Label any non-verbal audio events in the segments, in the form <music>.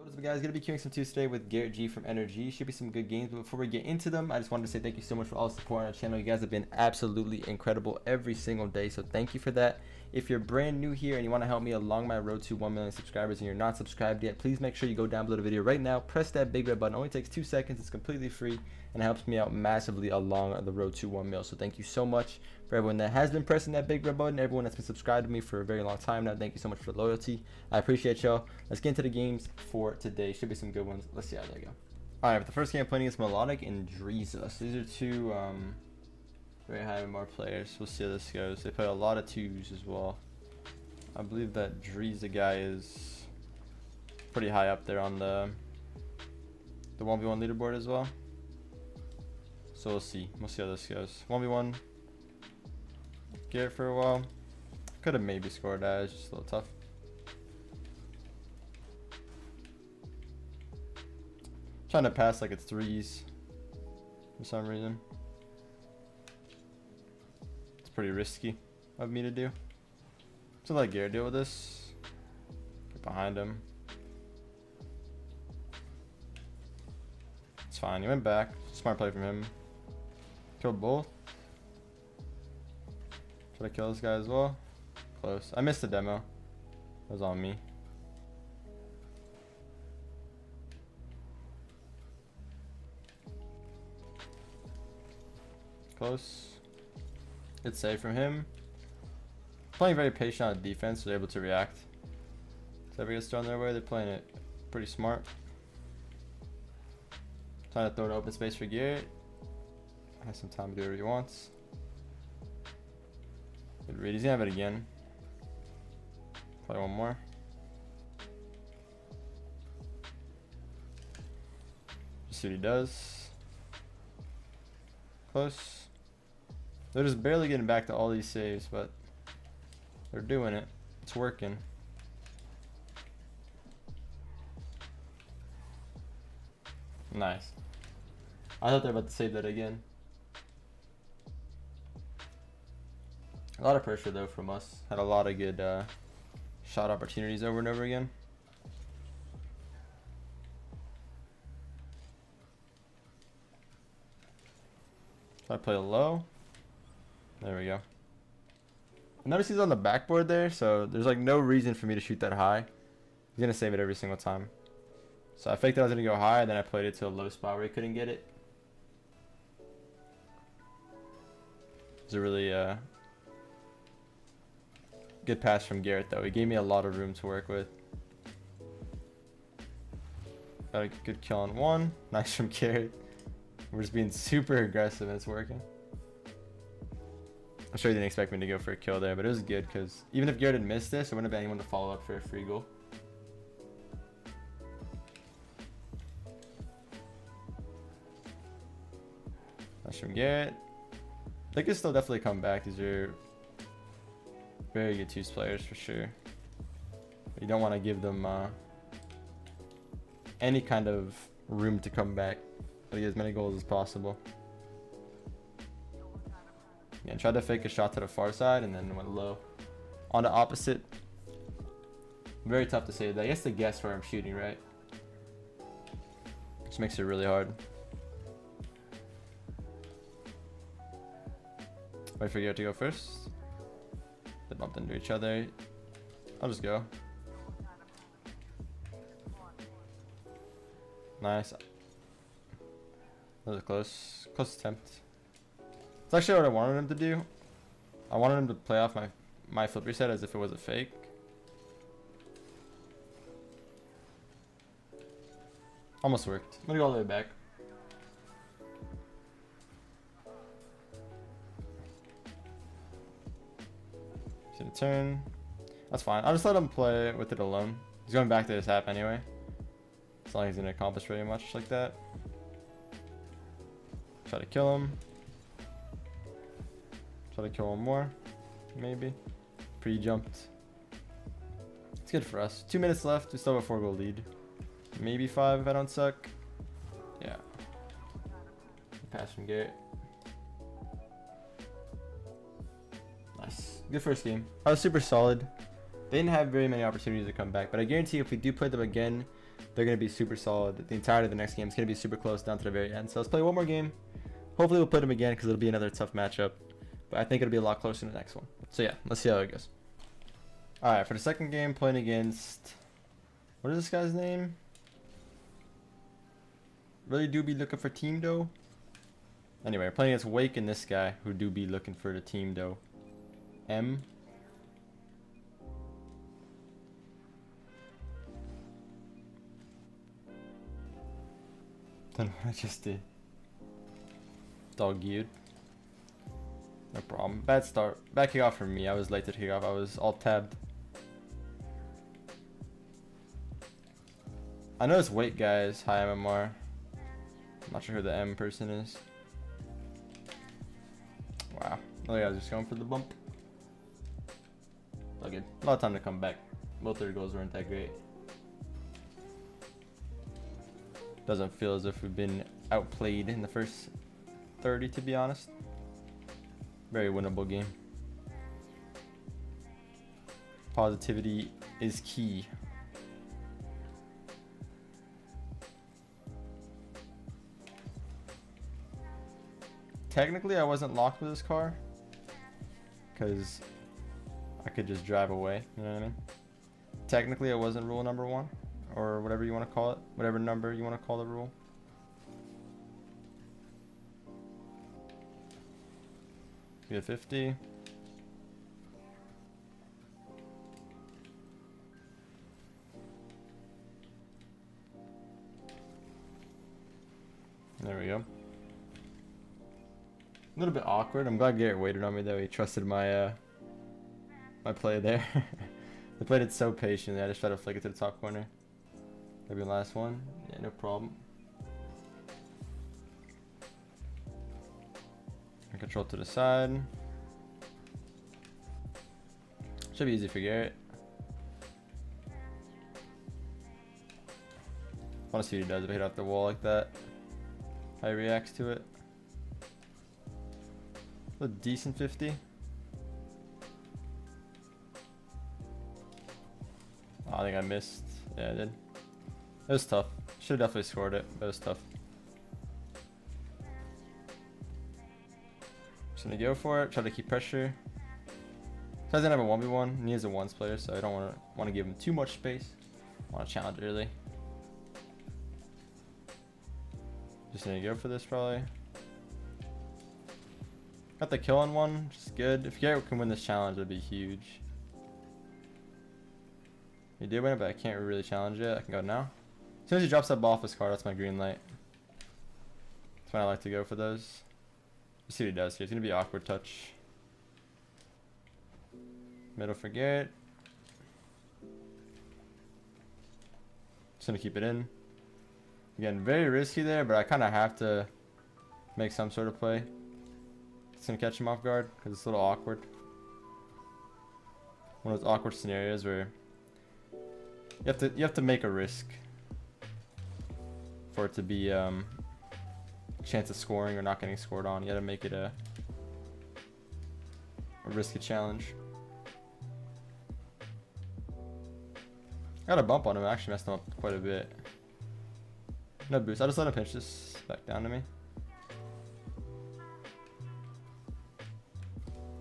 Yo, what's up guys, gonna be queuing some twos today with GarrettG from NRG. Should be some good games, but before we get into them, I just wanted to say thank you so much for all the support on our channel. You guys have been absolutely incredible every single day, so thank you for that. If you're brand new here and you want to help me along my road to 1 million subscribers and you're not subscribed yet, please make sure you go down below the video right now, press that big red button. It only takes two seconds, it's completely free, and it helps me out massively along the road to 1 mil. So thank you so much for everyone that has been pressing that big red button, everyone that's been subscribed to me for a very long time now. Thank you so much for the loyalty. I appreciate y'all. Let's get into the games for today. Should be some good ones. Let's see how they go. All right, but the first game I'm playing is Melodic and Driza. So these are two um, very high MMR players. We'll see how this goes. They play a lot of twos as well. I believe that Driza guy is pretty high up there on the the 1v1 leaderboard as well. So we'll see. We'll see how this goes. 1v1. Get it for a while. Could have maybe scored that. It's just a little tough. Trying to pass like it's threes for some reason. Pretty risky of me to do. So let Garrett deal with this. Get behind him. It's fine. He went back. Smart play from him. Killed both. Should I kill this guy as well? Close. I missed the demo. It was on me. Close. It's safe from him. Playing very patient on defense, so they're able to react. So ever gets thrown their way, they're playing it pretty smart. Trying to throw an open space for Garrett. Has some time to do whatever he wants. Good read. He's gonna have it again. Play one more. Just see what he does. Close. They're just barely getting back to all these saves, but they're doing it. It's working. Nice. I thought they were about to save that again. A lot of pressure though from us. Had a lot of good uh, shot opportunities over and over again. I play low. There we go. Notice he's on the backboard there, so there's like no reason for me to shoot that high. He's gonna save it every single time. So I faked that I was gonna go high, and then I played it to a low spot where he couldn't get it. It's a really uh, good pass from Garrett though. He gave me a lot of room to work with. Got a good kill on one. <laughs> Nice from Garrett. We're just being super aggressive and it's working. I'm sure he didn't expect me to go for a kill there, but it was good because even if Garrett had missed this, there wouldn't have been anyone to follow up for a free goal. That's from Garrett. They could still definitely come back. These are very good twos players for sure. But you don't want to give them uh, any kind of room to come back. But get as many goals as possible. Yeah, tried to fake a shot to the far side and then went low. On the opposite. Very tough to say that. I guess to guess where I'm shooting, right? Which makes it really hard. Wait for you to go first. They bumped into each other. I'll just go. Nice. That was close. Close attempt. It's actually what I wanted him to do. I wanted him to play off my, my flip reset as if it was a fake. Almost worked. I'm gonna go all the way back. See the turn. That's fine. I'll just let him play with it alone. He's going back to his half anyway. It's not like he's gonna accomplish very much like that. Try to kill him. Try to kill one more. Maybe. Pre-jumped. It's good for us. Two minutes left. We still have a four goal lead. Maybe five if I don't suck. Yeah. Pass from Garrett. Nice. Good first game. I was super solid. They didn't have very many opportunities to come back, but I guarantee if we do play them again, they're going to be super solid. The entirety of the next game is going to be super close down to the very end. So let's play one more game. Hopefully we'll play them again because it'll be another tough matchup. But I think it'll be a lot closer in the next one. So yeah, let's see how it goes. Alright, for the second game, playing against... What is this guy's name? Really do be looking for team though. Anyway, we're playing against Wake and this guy who do be looking for the team though. M. Don't know what I just did. Dog geared. No problem. Bad start. Bad kickoff for me. I was late to kick off. I was all tabbed. I know it's weight guys, high MMR. I'm not sure who the M person is. Wow. Oh yeah, I was just going for the bump. All good. A lot of time to come back. Both their goals weren't that great. Doesn't feel as if we've been outplayed in the first 30 to be honest. Very winnable game. Positivity is key. Technically, I wasn't locked with this car. Because I could just drive away, you know what I mean? Technically, it wasn't rule number one. Or whatever you want to call it. Whatever number you want to call the rule. Be a 50. There we go. A little bit awkward. I'm glad Garrett waited on me though. He trusted my uh my play there. I played it so patiently. I just tried to flick it to the top corner. Maybe last one. Yeah, no problem. Control to the side. Should be easy for Garrett. I want to see what he does if he hit off the wall like that. How he reacts to it. A decent 50. Oh, I think I missed. Yeah, I did. It was tough. Should have definitely scored it, but it was tough. Just gonna go for it, try to keep pressure. He doesn't have a 1v1, he is a ones player, so I don't wanna wanna give him too much space. Wanna challenge early. Just gonna go for this probably. Got the kill on one, which is good. If Garrett can win this challenge, that'd be huge. He did win it, but I can't really challenge it. I can go now. As soon as he drops that ball off his car, that's my green light. That's when I like to go for those. Let's see what he does here. It's going to be awkward touch. Middle for Garrett. Just going to keep it in. Again, very risky there, but I kind of have to make some sort of play. It's going to catch him off guard because it's a little awkward. One of those awkward scenarios where you have to you have to make a risk for it to be um, chance of scoring or not getting scored on. You gotta make it a, a risky challenge. Got a bump on him, actually messed him up quite a bit. No boost, I just let him pinch this back down to me.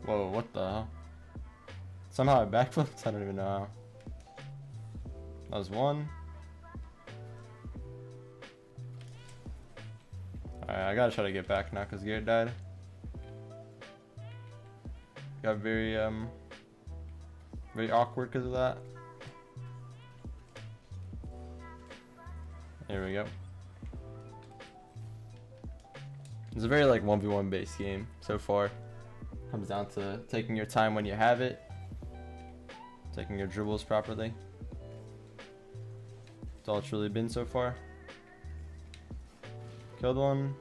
Whoa, what the hell? Somehow I backflipped? <laughs> I don't even know how. That was one. I gotta try to get back now because Garrett died. Got very, um, very awkward because of that. There we go. It's a very like 1v1 base game so far. Comes down to taking your time when you have it. Taking your dribbles properly. That's all it's really been so far. Killed one.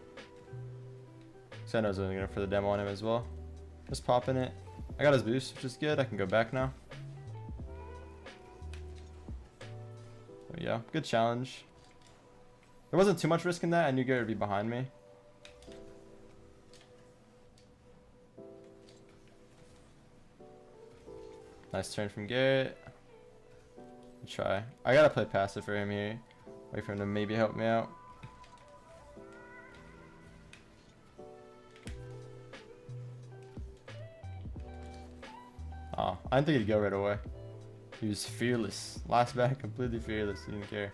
So I was going for the demo on him as well. Just popping it. I got his boost, which is good. I can go back now. There we go. Good challenge. There wasn't too much risk in that. I knew Garrett would be behind me. Nice turn from Garrett. Try. I gotta play passive for him here. Wait for him to maybe help me out. I didn't think he'd go right away. He was fearless. Last back, completely fearless. He didn't care.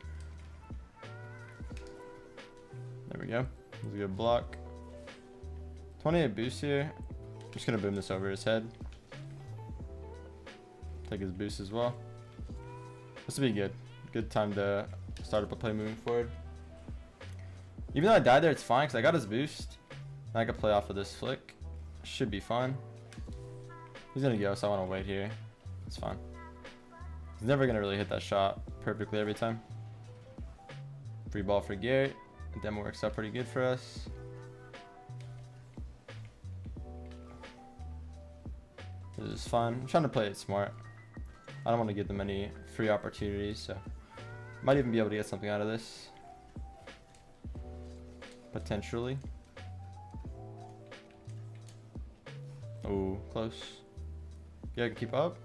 There we go. Was a good block. 28 boost here. I'm just gonna boom this over his head. Take his boost as well. This will be good. Good time to start up a play moving forward. Even though I died there, it's fine because I got his boost. I can play off of this flick. Should be fine. He's gonna go, so I want to wait here. It's fine. He's never gonna really hit that shot perfectly every time. Free ball for Garrett. The demo works out pretty good for us. This is fun. I'm trying to play it smart. I don't want to give them any free opportunities, so might even be able to get something out of this. Potentially. Oh, close. Yeah, keep up.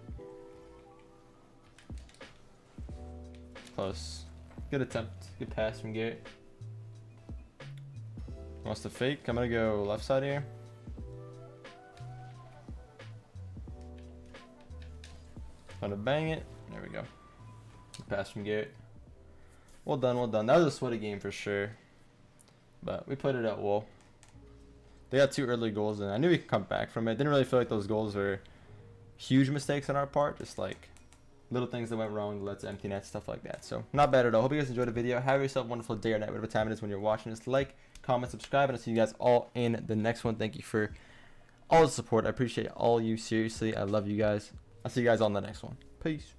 Close. Good attempt. Good pass from Garrett. Wants to fake. I'm gonna go left side here. Gonna bang it. There we go. Pass from Garrett. Well done, well done. That was a sweaty game for sure. But we played it out well. They got two early goals, and I knew we could come back from it. Didn't really feel like those goals were huge mistakes on our part. Just like little things that went wrong, led to empty net, stuff like that. So not bad at all. Hope you guys enjoyed the video. Have yourself a wonderful day or night, whatever time it is when you're watching this. Like, comment, subscribe, and I'll see you guys all in the next one. Thank you for all the support. I appreciate all you. Seriously, I love you guys. I'll see you guys on the next one. Peace.